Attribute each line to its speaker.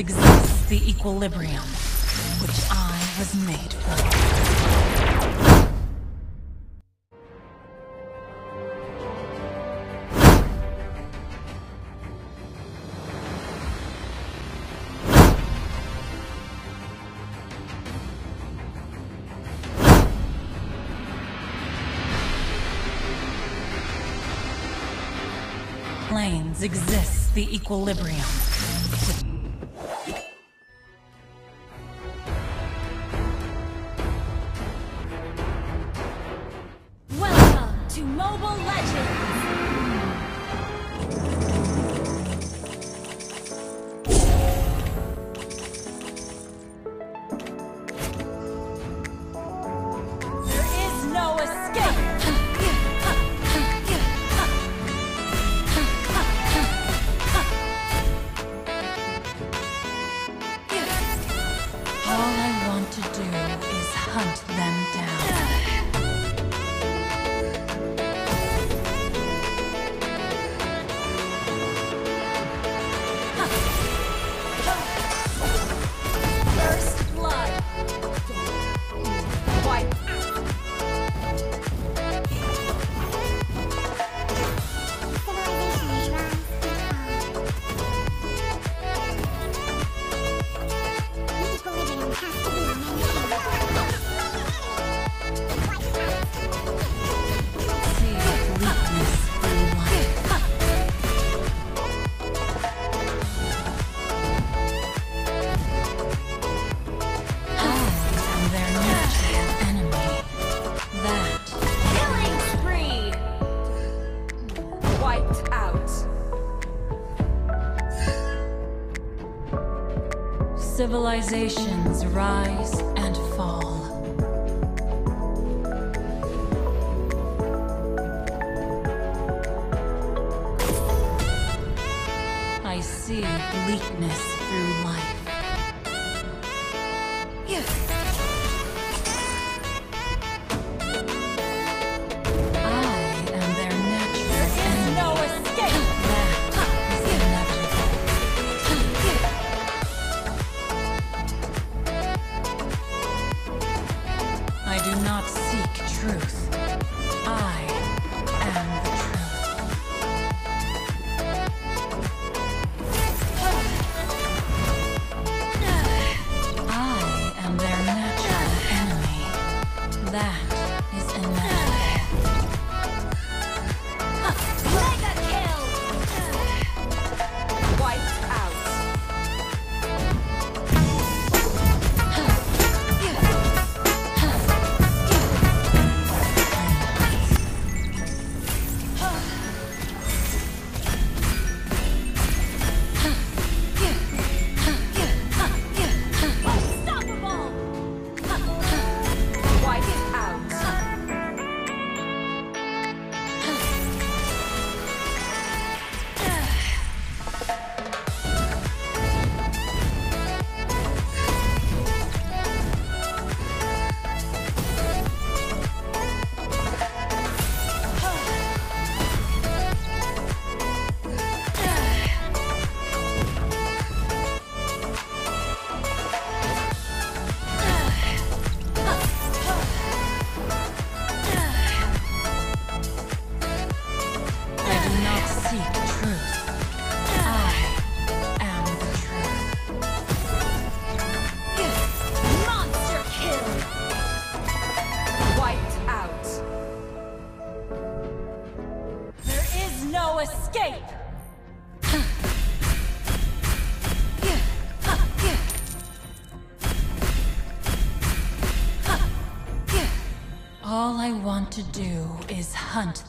Speaker 1: exists the equilibrium, which I was made for. Planes exist the equilibrium
Speaker 2: to Mobile Legends!
Speaker 1: Civilizations rise and fall. I see bleakness through life.
Speaker 2: Yeah.
Speaker 1: All I want to do is hunt.